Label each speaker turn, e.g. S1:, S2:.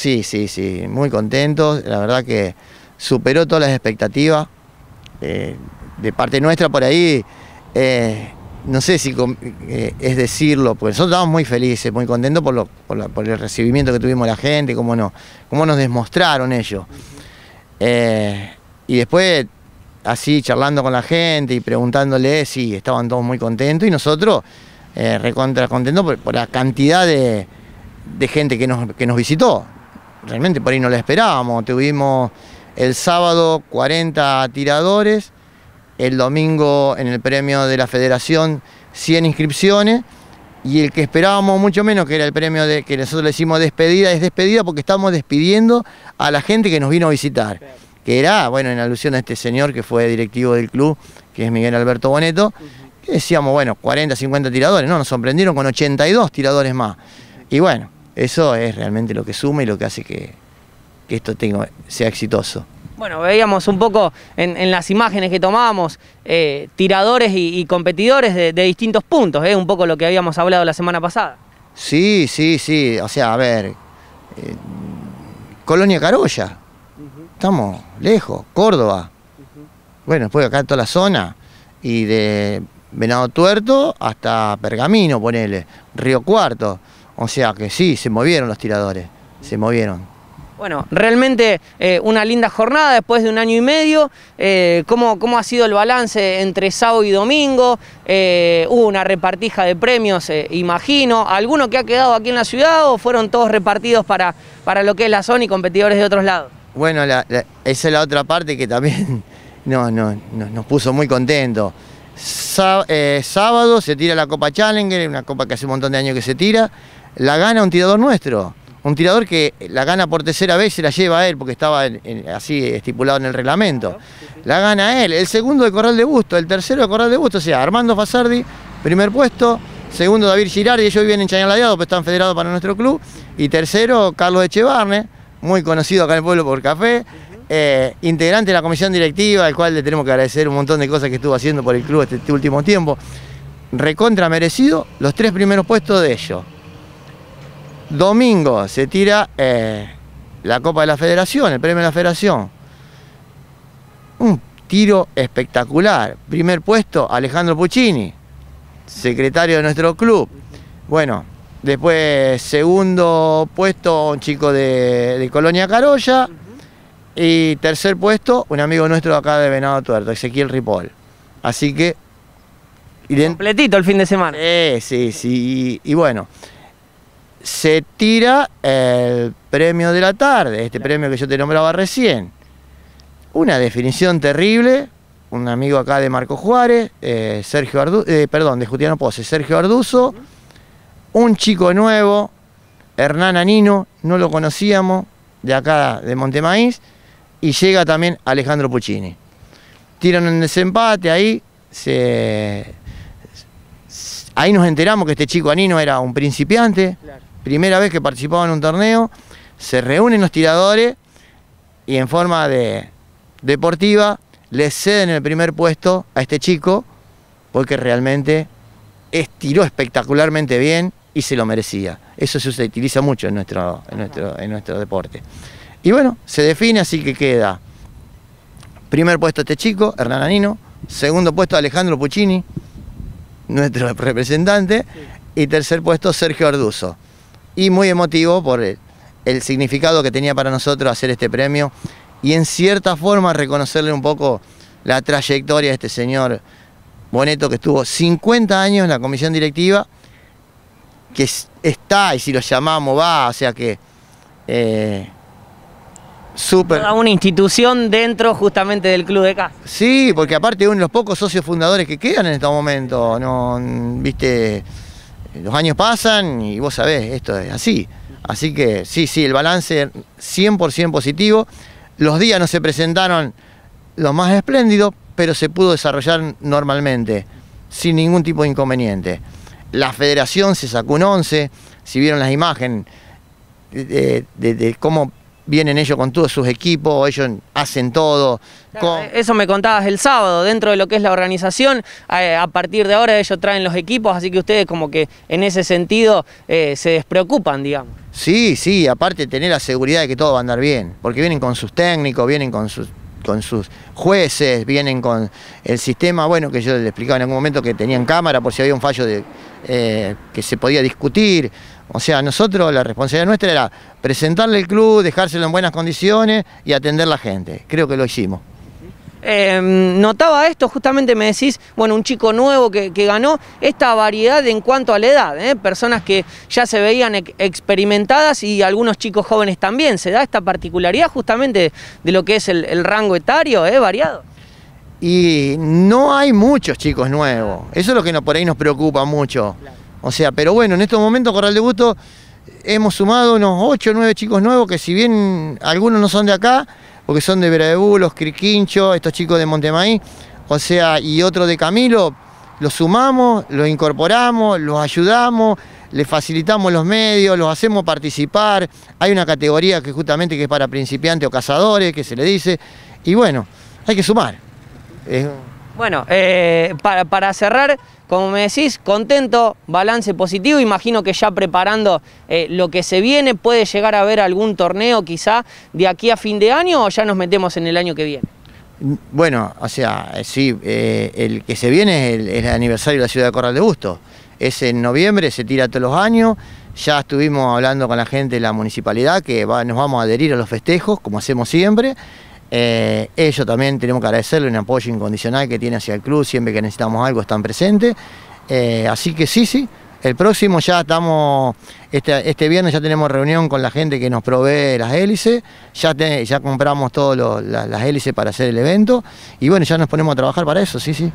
S1: Sí, sí, sí, muy contentos. La verdad que superó todas las expectativas. Eh, de parte nuestra por ahí, eh, no sé si eh, es decirlo, porque nosotros estamos muy felices, muy contentos por, el recibimiento que tuvimos la gente, cómo, no, cómo nos demostraron ellos. y después, así charlando con la gente y preguntándole, sí, estaban todos muy contentos y nosotros recontra contentos por, la cantidad de, gente que nos visitó. Realmente por ahí no la esperábamos, tuvimos el sábado 40 tiradores, el domingo en el premio de la federación 100 inscripciones y el que esperábamos mucho menos, que era el premio de, que nosotros le hicimos despedida, es despedida porque estamos despidiendo a la gente que nos vino a visitar. Que era, bueno, en alusión a este señor que fue directivo del club, que es Miguel Alberto Boneto, que decíamos, bueno, 40, 50 tiradores, no, nos sorprendieron con 82 tiradores más. Y bueno, eso es realmente lo que suma y lo que hace que, que esto tenga, sea exitoso.
S2: Bueno, veíamos un poco en, las imágenes que tomábamos eh, tiradores y, competidores de, distintos puntos, ¿eh? un poco lo que habíamos hablado la semana pasada.
S1: Sí, sí, sí, o sea, a ver, eh, Colonia Carolla, estamos lejos, Córdoba, bueno, después acá toda la zona, y de Venado Tuerto hasta Pergamino, ponele, Río Cuarto, o sea que sí, se movieron los tiradores, se movieron.
S2: Bueno, realmente eh, una linda jornada después de un año y medio. Eh, ¿cómo, ha sido el balance entre sábado y domingo? Eh, hubo una repartija de premios, imagino. ¿Alguno que ha quedado aquí en la ciudad o fueron todos repartidos para, para lo que es la zona y competidores de otros lados?
S1: Bueno, esa es la otra parte que también no, nos puso muy contentos. sábado se tira la Copa Challenger, una copa que hace un montón de años que se tira. La gana un tirador nuestro. Un tirador que la gana por tercera vez se la lleva a él porque estaba así estipulado en el reglamento. La gana él, el segundo de Corral de Busto, el tercero de Corral de Busto, o sea, Armando Fasardi, primer puesto, segundo David Girardi, ellos viven en Chañaladeado, pero están federados para nuestro club, y tercero Carlos Echevarne, muy conocido acá en el pueblo por café, eh, integrante de la comisión directiva, al cual le tenemos que agradecer un montón de cosas que estuvo haciendo por el club este, este último tiempo. Recontra merecido los tres primeros puestos de ellos. Domingo se tira eh, la Copa de la Federación, el premio de la Federación. Un tiro espectacular. Primer puesto, Alejandro Puccini, secretario de nuestro club. Bueno, después segundo puesto, un chico de, Colonia Carolla. Y tercer puesto, un amigo nuestro acá de Venado Tuerto, Ezequiel Ripoll. Así que...
S2: Completito el fin de semana.
S1: Eh, sí, sí. y bueno, se tira el premio de la tarde, este premio que yo te nombraba recién. Una definición terrible, un amigo acá de Marco Juárez, eh, Sergio eh, perdón, de Justiano Pose, Sergio Arduzo, un chico nuevo, Hernán Anino, no lo conocíamos, de acá de Montemaíz, y llega también Alejandro Puccini. Tiran un desempate ahí, ahí nos enteramos que este chico Anino era un principiante primera vez que participaba en un torneo, se reúnen los tiradores y en forma de deportiva le ceden el primer puesto a este chico porque realmente estiró espectacularmente bien y se lo merecía. Eso se utiliza mucho en nuestro, en nuestro, en nuestro deporte. Y bueno, se define así que queda primer puesto este chico, Hernán Anino, segundo puesto Alejandro Puccini, nuestro representante, y tercer puesto Sergio Arduzo y muy emotivo por el, significado que tenía para nosotros hacer este premio y en cierta forma reconocerle un poco la trayectoria de este señor Boneto que estuvo 50 años en la comisión directiva, que está, y si lo llamamos va, o sea que... Eh,
S2: Super. Una institución dentro justamente del club de casa.
S1: Sí, porque aparte uno de los pocos socios fundadores que quedan en este momento, no, viste, los años pasan y vos sabés, esto es así. Así que sí, sí, el balance 100% positivo. Los días no se presentaron los más espléndidos, pero se pudo desarrollar normalmente, sin ningún tipo de inconveniente. La federación se sacó un 11, si vieron las imágenes de, cómo vienen ellos con todos sus equipos, ellos hacen todo. con-
S2: Eso me contabas el sábado, dentro de lo que es la organización, eh, a partir de ahora ellos traen los equipos, así que ustedes como que en ese sentido eh, se despreocupan, digamos.
S1: Sí, sí, aparte tener la seguridad de que todo va a andar bien, porque vienen con sus técnicos, vienen con sus con sus jueces, vienen con el sistema, bueno, que yo le explicaba en algún momento que tenían cámara por si había un fallo de, eh, que se podía discutir. O sea, nosotros la responsabilidad nuestra era presentarle el club, dejárselo en buenas condiciones y atender la gente. Creo que lo hicimos.
S2: Eh, notaba esto, justamente me decís, bueno, un chico nuevo que, que ganó, esta variedad en cuanto a la edad, ¿eh? personas que ya se veían ex- experimentadas y algunos chicos jóvenes también. ¿Se da esta particularidad justamente de lo que es el, el rango etario, ¿eh? variado?
S1: Y no hay muchos chicos nuevos. Eso es lo que nos, por ahí nos preocupa mucho. O sea, pero bueno, en estos momentos Corral de Gusto hemos sumado unos 8 o 9 chicos nuevos que si bien algunos no son de acá, porque son de Veradebú, los Criquincho, estos chicos de Montemaí, o sea, y otro de Camilo, los sumamos, los incorporamos, los ayudamos, les facilitamos los medios, los hacemos participar. Hay una categoría que justamente que es para principiantes o cazadores, que se le dice, y bueno, hay que sumar.
S2: Bueno, eh, para cerrar, como me decís, contento, balance positivo, imagino que ya preparando eh, lo que se viene, puede llegar a haber algún torneo quizá de aquí a fin de año o ya nos metemos en el año que viene.
S1: Bueno, o sea, eh, sí, eh, el que se viene es el, aniversario de la ciudad de Corral de Busto. Es en noviembre, se tira todos los años. Ya estuvimos hablando con la gente de la municipalidad que nos vamos a adherir a los festejos, como hacemos siempre. Eh, ellos también tenemos que agradecerle un apoyo incondicional que tiene hacia el club, siempre que necesitamos algo están presentes. Eh, así que sí, sí, el próximo ya estamos, este, este viernes ya tenemos reunión con la gente que nos provee las hélices, ya, ya compramos todas las hélices para hacer el evento y bueno, ya nos ponemos a trabajar para eso, sí, sí.